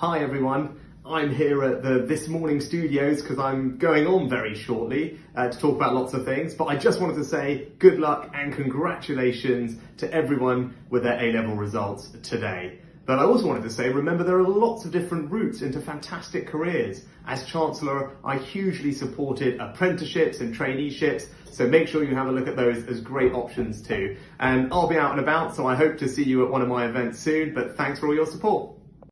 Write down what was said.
Hi everyone, I'm here at the This Morning Studios because I'm going on very shortly uh, to talk about lots of things, but I just wanted to say good luck and congratulations to everyone with their A-level results today. But I also wanted to say, remember there are lots of different routes into fantastic careers. As Chancellor, I hugely supported apprenticeships and traineeships, so make sure you have a look at those as great options too. And I'll be out and about, so I hope to see you at one of my events soon, but thanks for all your support.